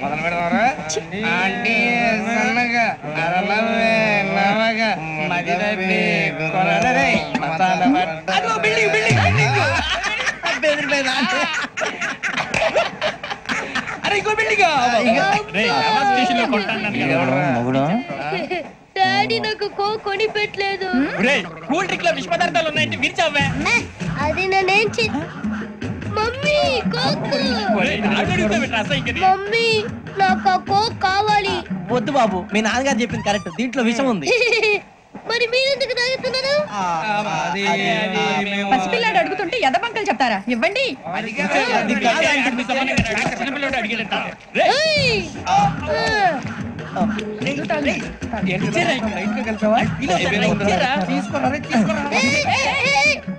మొదలు పెడదామరా ఆంటీ సన్నగా అరలవే నవగా మది తప్పి కొరడరే మతాల పట్ట అదిగో బిల్డింగ్ బిల్డింగ్. బిల్డింగ్ బెదిరిపోయిందా అరే ఇంకో బిల్డింగ్. డాడీ నాకు కో కొని పెట్టలేదు కూల్ డ్రింక్లో విష పదార్థాలు ఉన్నాయంటే విరిచావే. అది నేనేం మమ్మీ కోక్. మమ్మీ నాకు ఆ కోక్ కావాలి. వద్దు బాబు మీ నాన్నగారు చెప్పింది కరెక్ట్ దీంట్లో విషయం ఉంది. మరి తాగుతున్నారు పసిపిల్లాడు అడుగుతుంటే ఎదబంకలు చెప్తారా? ఇవ్వండి!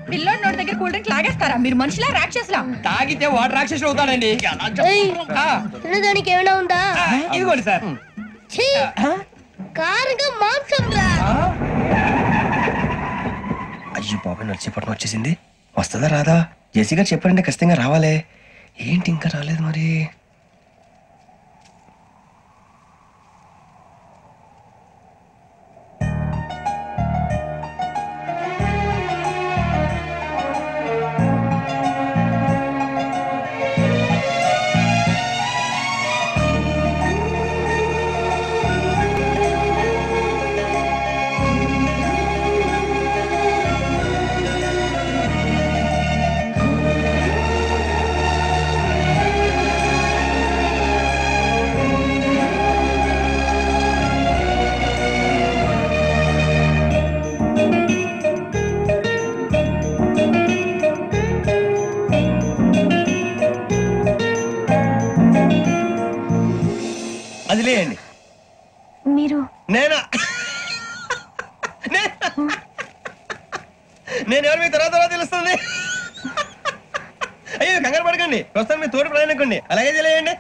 పిల్లోడి దగ్గర కూల్ డ్రింక్ లాగేస్తారా? మీరు మనుషులా రాక్షసులా? తాగితే వాటర్ రాక్షసుడు అవుతాడండి. తినడానికి ఏమైనా ఉందా? ఇదిగోండి సార్. ఛీ! కారంగా మాంసం రా! అయ్యో బాబాయ్ నడిచేపట్నం వచ్చేసింది. వస్తుందా రాదా? జేసీ గారు చెప్పారంటే ఖచ్చితంగా రావాలే. ఏంటి ఇంకా రాలేదు మరి? అది లేయండి మీరు నేనా? నేను? ఎవరు మీ తర్వాత తర్వాత తెలుస్తుంది? అయ్యో కంగారు పడకండి. ప్రస్తుతం మీ తోడు ప్రయాణకండి. అలాగే తెలియండి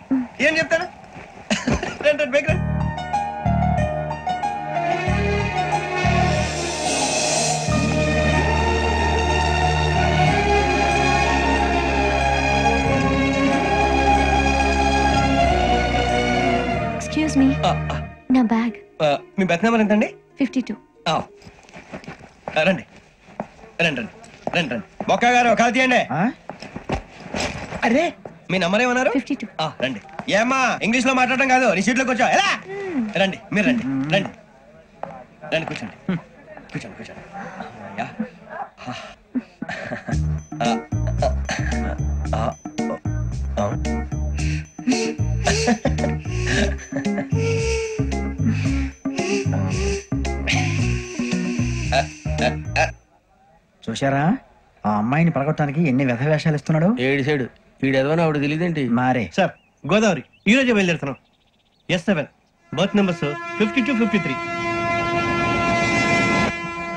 ఏం చెప్తాను రండి రండి. నా బ్యాగ్. మీ బెత్ నెంబర్ ఎంతండి? Fifty two. రండి. రండి రండి. రండి రండి. బొక్క గారు కాల్ తీయండి. అరే మీ నంబర్ ఏమన్నారు? Fifty two. ఆ, రండి. ఏమ్మా ఇంగ్లీష్లో మాట్లాడడం కాదు నీ సీట్లో కూర్చో. ఎలా? రండి మీరు రండి రండి. రండి కూర్చోండి. కూర్చోండి కూర్చోండి. చూశారా? ఆ అమ్మాయిని పడగొట్టడానికి ఎన్ని వ్యధ వేషాలు ఇస్తున్నాడు? ఏడు సైడు. వీడెదవని ఆవిడ తెలియదేంటి? మారే. సార్ గోదావరి ఈ రోజే బయలుదేరుతున్నాం. S seven berth numbers fifty two fifty three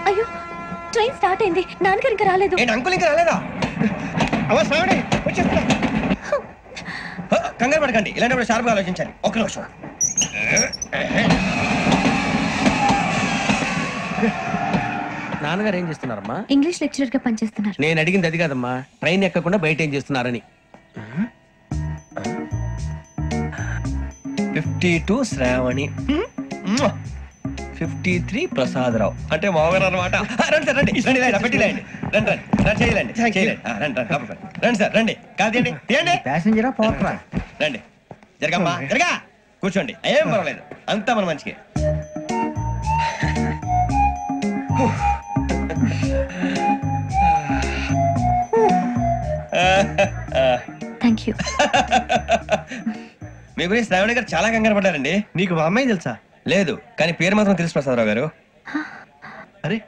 అయ్యో ట్రైన్ స్టార్ట్ అయింది. నాన్నగారు ఇంకా రాలేదు. ఏంటి అంకుల్ ఇంకా రాలేదా? అవ్వ హ, కంగారు పడకండి. ఇలాంటప్పుడు షార్ప్గా ఆలోచించాలి ఒక నిమిషం. నాన్నగారు ఏం చేస్తున్నారమ్మా? ఇంగ్లీష్ లెక్చరర్గా పనిచేస్తున్నారు. నేను అడిగింది అది కాదమ్మా. ట్రైన్ ఎక్కకుండా బయట ఏం చేస్తున్నారని. Fifty two Shravani. Fifty three Prasadarao. అంటే మామగారు అనమాట రండి సార్ రండి. రండి రండి పెట్టి రండి రండి రండి రండి చేయలేండి రండి రండి రండి. సార్ రండి. కాదు తీయండి. తీయండి ప్యాసింజరా పోట్రా రండి. జరగమ్మా. జరగా. కూర్చోండి. ఏం పర్వాలేదు. అంతా మన మంచికి. థ్యాంక్ యూ మీ గురించి శ్రావణి గారు చాలా కంగారు పడ్డారండి. నీకు మా అమ్మాయి తెలుసా? లేదు కానీ పేరు మాత్రం తెలుసు ప్రసాదరావు గారు. అరే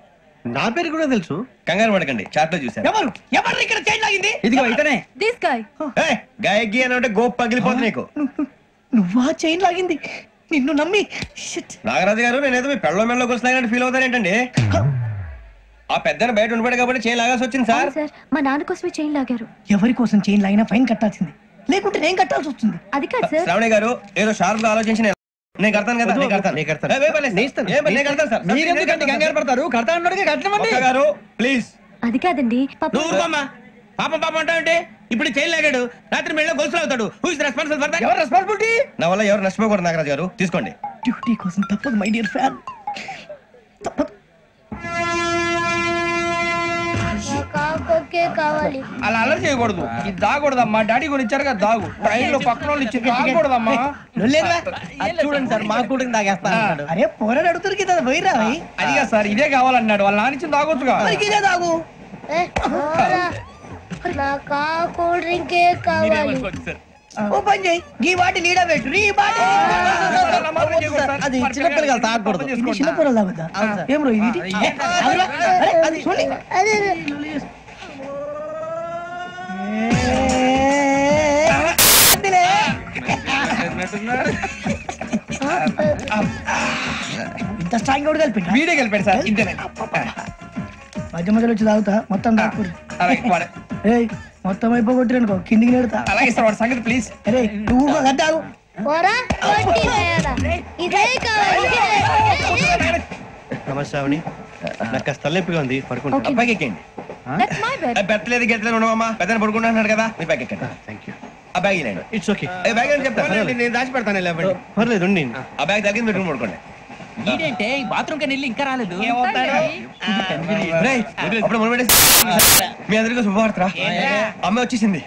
నా పేరు కూడా తెలుసు? కంగారు పడకండి చాట్లో చూశాను. ఎవరు? ఎవరు ఇక్కడ చైన్ లాగింది? ఇదిగో ఇతనే. దిస్ గాయ్ ఏయ్, గాయకి అని అంటే గోప్ పగిలిపోతుంది నీకు. నువ్వా చైన్ లాగింది? నిన్ను నమ్మి షిట్ నాగరాజు గారు నేనేదో మీ పెళ్ళ మెళ్ళ గురిసినట్టు ఫీల్ అవుతారేంటండి? ఆ పెద్దని బయట ఉండిపోయాడు కాబట్టి చేయి లాగాల్సి వచ్చింది సార్. సార్ మా నాన్న కోసమే చైన్ లాగారు. ఎవరి కోసం చైన్ లాగినా ఫైన్ కట్టాల్సింది. లేకుంటే నేను కట్టాల్సి వస్తుంది. అది కాదు సార్. శ్రావణి గారు ఏదో షార్ప్గా ఆలోచించి నేను- నేను కడతాను కదా నేను కడతాను. నేను కడతాను. ఏ, పర్లేదు. సార్. ఏ పర్లేదు, నేను కడతాను సార్. మీరెందుకంటే కంగారు పడతారు? కడతా అన్నాడుగా కట్టమండి ఒక్క గారు ప్లీజ్ అది కాదండి పాప నువ్వు ఊరుకోమ్మా. పాపం పాపం అంటావంటే ఇప్పుడు చైన్ లాగాడు. రాత్రి మెళ్ళ గొలుసులు అవుతాడు. Who is responsible for that ఎవరు రెస్పాన్సిబిలిటీ నా వల్ల ఎవరు నష్టపోకూడదు నాగరాజు గారు. తీసుకోండి. డ్యూటీ కోసం తప్పదు మై డియర్ ఫ్యాన్ తప్పదు. కావాలి. అలా అల్లరి చేయకూడదు. ఇది దాగకూడదమ్మా. డాడీ కూడా ఇచ్చారు కదా దాగు. ట్రైన్లో పక్కన వాళ్ళు ఇచ్చి దాగకూడదమ్మా. చూడండి సార్ మా కూడా అరే పోరాడు అడుగుతారు కదా పోయిరా అదిగా సార్ ఇదే కావాలన్నాడు. వాళ్ళ తాగొచ్చుగా. మరి ఇదే తాగు. ఏ, పోరా. నాకు ఆ కూల్ డ్రింకే కావాలి. ఓ పని చేయి. ఈ వాటి లీడ పెట్టు. ఈ వాటి అది చిన్నపిల్లలు తాగకూడదు. ఇది చిన్న పొరలు తాగుతా ఏం రో ఇది? ఏ, ఆగురా. అరే, అది చూడండి. అదే అందిలే. ఇంత స్ట్రాంగ్ కూడా కలిపి సార్ ఇంతేనే మధ్య మధ్యలో వచ్చి తాగుతా మొత్తం వాడు- ఏయ్ మొత్తం అయిపోగొట్టిరనుకో కిందికి నేడుతా అలాగే సార్ వాడు సంగతి ప్లీజ్ అరే నువ్వు. నమస్తే. నాకు కాస్త తలెప్పిగా ఉంది పడుకుంటా అబ్బాయికి ఎక్కండి దట్స్ మై బెడ్ బెత్తలేదు గెత్తలేదు ఉండవమ్మా. పెద్దని పడుకుంటున్నాడు కదా. మీ బ్యాగ్ ఎక్కండి. థ్యాంక్ యూ ఆ బ్యాగ్ ఇలాండి ఇట్స్ ఓకే ఏ బ్యాగ్ అని చెప్తాను నేను దాచి పెడతాను లేవండి పర్లేదు ఉండి. ఆ బ్యాగ్ తగ్గింది పెట్టుకుని పడుకోండి ఏంటంటే బాత్రూమ్ కని వెళ్ళి ఇంకా రాలేదు. మీ అందరికీ శుభవార్తరా అమ్మ వచ్చేసింది.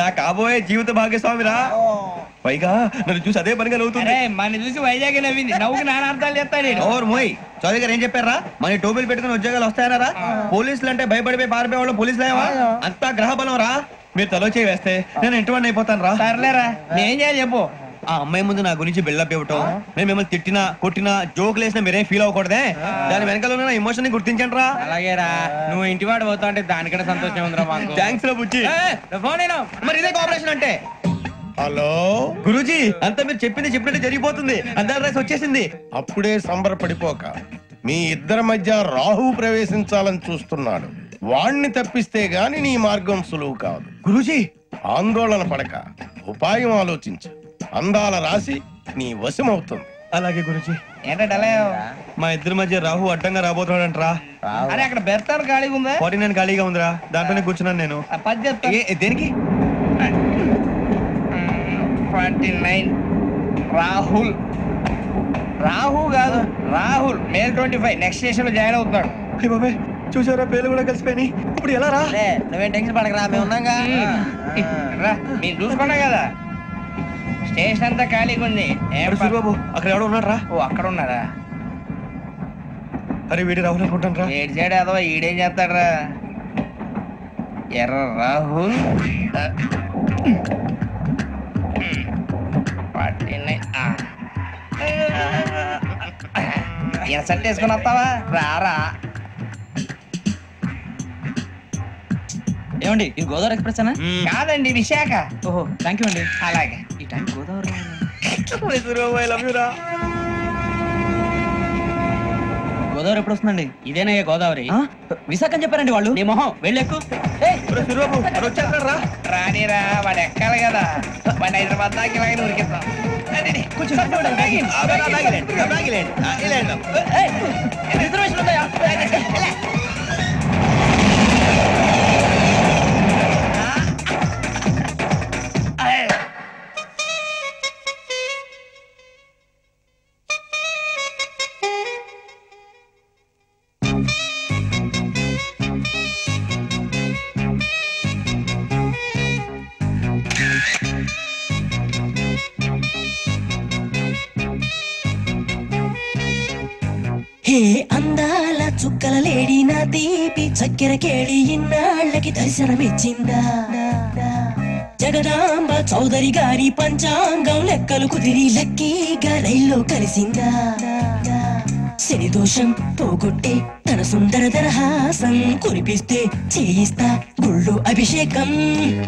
నా కాబోయే జీవిత భాగ్యస్వామిరా. పైగా నన్ను చూసి అదే పనిగా నవ్వుతుంది. మన చూసి వైజాగ్ నవ్వింది. నవ్వుకి నాన్న అర్థాలు చెప్తాడు. ఓర్ మోయ్ చౌదరి గారు ఏం చెప్పారా? మన టోబీలు పెట్టుకుని ఉద్యోగాలు వస్తాయనరా పోలీసులు అంటే భయపడిపోయి పారిపోయే వాళ్ళు పోలీసులు ఏవా అంతా గ్రహ బలం రా మీరు తలో చేయి వేస్తే నేను ఇంటివాడిని అయిపోతాను రా సర్లేరా చేయాలి చెప్పు. ఆ అమ్మాయి ముందు నా గురించి బిల్డప్ ఇవ్వటం నేను మిమ్మల్ని తిట్టినా కొట్టినా జోకులు వేసినా మీరేం ఫీల్ అవ్వకూడదే? దాని వెనకాల ఉన్న ఎమోషన్ని గుర్తించండి రా అలాగేరా నువ్వు ఇంటివాడు పోతా అంటే దానికంటే సంతోషం ఉందిరా మాకు. థ్యాంక్స్ రా ఫోన్ అయినా మరి ఇదే కోఆపరేషన్ అంటే? హలో? గురూజీ అంతా మీరు చెప్పింది చెప్పినట్టు జరిగిపోతుంది. అంతా రైస్ వచ్చేసింది. అప్పుడే సంబరపడిపోక మీ ఇద్దరి మధ్య రాహు ప్రవేశించాలని చూస్తున్నాడు. వాణ్ణి తప్పిస్తే గాని నీ మార్గం సులువు కాదు. గురూజీ. ఆందోళన పడక ఉపాయం ఆలోచించు. అందాల రాశి నీ వశమవుతుంది. అలాగే గురూజీ. ఏంటంటే అలా మా ఇద్దరి మధ్య రాహు అడ్డంగా రాబోతున్నాడంట్రా. అరే అక్కడ బెర్తాను ఖాళీగా ఉందా? ఫార్టీ నైన్ ఖాళీగా ఉందిరా. దాంట్లోనే కూర్చున్నాను నేను. పది చెప్తా. దేనికి? Twenty nine Rahul. రాహు కాదు Rahul. May twenty five. Next స్టేషన్లో జాయిన్ అవుతున్నాడు. బాబాయ్ చూసారా పేర్లు కూడా కలిసిపోయినాయి. ఇప్పుడు ఎలా రా? నువ్వేం టెన్షన్ పడకరా మేము ఉన్నాగా? రా మీరు చూసుకున్నా కదా. స్టేషన్ అంతా ఖాళీగా ఉంది. సూరిబాబు అక్కడ ఎవడో ఉన్నాడు రా ఓ అక్కడ ఉన్నారా అరే వీడి రాహుల్ అనుకుంటాను రా ఏడు సైడ్ అదో ఈడేం చేస్తాడరా? ఎర్ర రాహుల్. ఇన్సర్ట్ వేసుకుని వస్తావా? రారా. ఏమండి ఇది గోదావరి ఎక్స్ప్రెస్ అనా కాదండి విశాఖ. ఓహో థ్యాంక్ యూ అండి. అలాగే. టైం గోదావరి ఎప్పుడు వస్తుందండి? ఇదేనయ్య గోదావరి? విశాఖ అని చెప్పారండి వాళ్ళు. నీ మొహం వెళ్ళెక్కు రానిరా వాడు ఎక్కాలి కదా. వాడిని హైదరాబాద్ దాకా ఇలాగే ఉరికిస్తాం కొంచెం ఆ హే అందాల చుక్కల లేడి నా తీపి చక్కెర కేళి ఇన్నాళ్ళకి దర్శనమిచ్చిందా? జగదాంబ చౌదరి గారి పంచాంగం లెక్కలు కుదిరి లక్కీగా రైల్లో కలిసిందా? శని దోషం పోగొట్టే తన సుందర దరహాసం కురిపిస్తే చేయిస్తా గుళ్ళు అభిషేకం.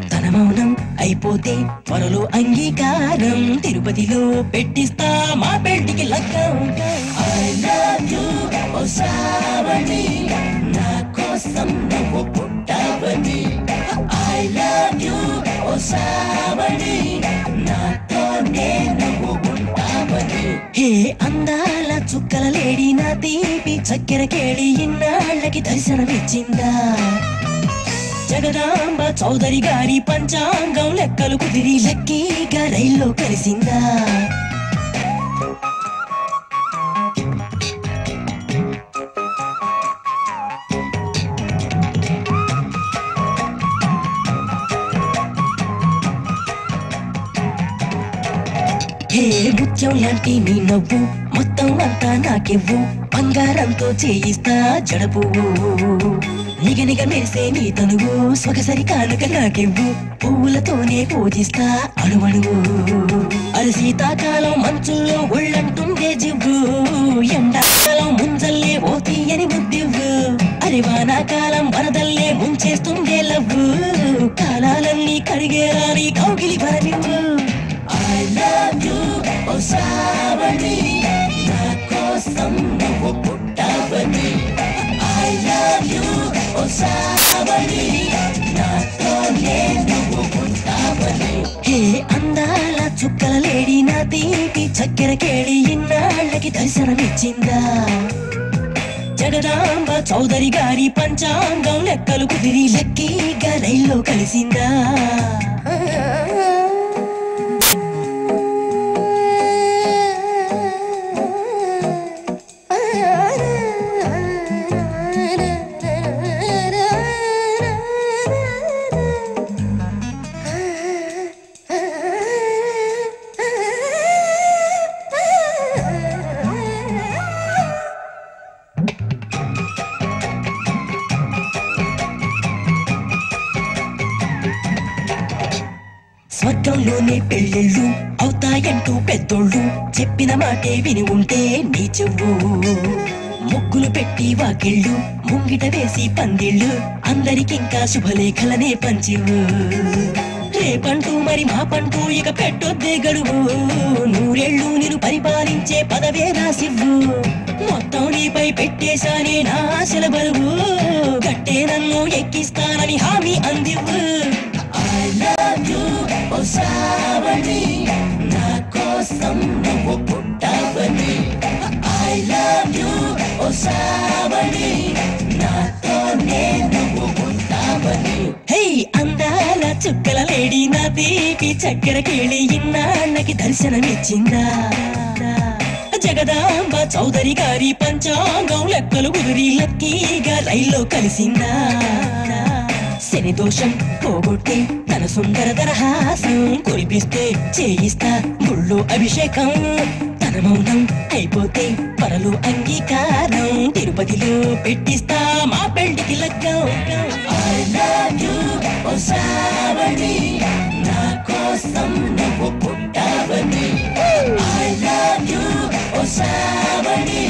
తన మౌనం అయిపోతే త్వరలో అంగీకారం. తిరుపతిలో పెట్టిస్తా మా పెళ్ళికి లగ్గం. I love you, ఓ శ్రావణి. నా కోసం నువ్వు పుట్టావని. I love you, ఓ శ్రావణి. నాతోనే నువ్వు ఉంటావని హే అందాల చుక్కల లేడి నా తీపి చక్కెర కేళి ఇన్నాళ్ళకి దర్శనమిచ్చిందా? జగదాంబ చౌదరి గారి పంచాంగం లెక్కలు కుదిరి లెక్కీగా రైల్లో కలిసిందా? హే ముత్యం లాంటి నీ నవ్వు మొత్తం అంతా నాకివ్వు బంగారంతో చేయిస్తా జడపు నిగ మెరిసే నీ తనువు సొగసరి కానుక నాకివ్వు పువ్వులతోనే పూజిస్తా అణువణువు అది శీతాకాలం మంచుల్లో ఒళ్ళంటుండే జివ్వు ఎండాకాలం ముంజల్లే ఓ తీయని ముద్దివ్వు అది వానాకాలం వరదల్లే ముంచేస్తుండే లవ్వు కాలాలన్నీ కడిగే నీ కౌగిలి భరనివ్వు I love you, oh Shravani oh నాతోనే నువ్వు పుట్టావని హే అందాల చుక్కల లేడి నా తీపి చక్కెర కేళి ఇన్నాళ్ళకి దర్శనమిచ్చిందా? జగదాంబ చౌదరి గారి పంచాంగం లెక్కలు కుదిరి లక్కీగా రైల్లో కలిసిందా? స్వర్గంలోనే పెళ్ళిళ్ళు అవుతాయంటూ పెద్దోళ్ళు చెప్పిన మాటే విని ఉంటే నీ చెవు. ముగ్గులు పెట్టి వాకిళ్ళు ముంగిట వేసి పందిళ్ళు అందరికింకా శుభలేఖలనే పంచివు రేపంటూ మరి మా పంటూ ఇక పెట్టొద్దే గడువు. నూరేళ్ళు నేను పరిపాలించే పదవే రాసివ్వు మొత్తం నీపై పెట్టేశానే నా ఆశల బరువు. గట్టే నన్ను ఎక్కిస్తానని హామీ అందివ్వు. ఓ శ్రావణి నా కోసం నువ్వు పుట్టావని. ఐ లవ్ యూ ఓ శ్రావణి నాతోనే నువ్వు పుట్టావని. హే అందాల చుక్కల లేడి నా దేవి చక్కెర కేళి ఇన్నాళ్ళకి దర్శనమిచ్చిందా? జగదాంబ చౌదరి గారి పంచాంగం లెక్కలు కుదిరి లక్కీగా రైల్లో కలిసిందా? శని దోషం పోగొట్టి తన సుందర దరహాసం కురిపిస్తే చేయిస్తా గుళ్ళో అభిషేకం. తన మౌనం అయిపోతే పరలు అంగీకారం. తిరుపతిలో పెట్టిస్తా మా పెళ్ళికి లగ్గం. I love you, నా కోసం నువ్వు పుట్టావని. ఓ శ్రావణి.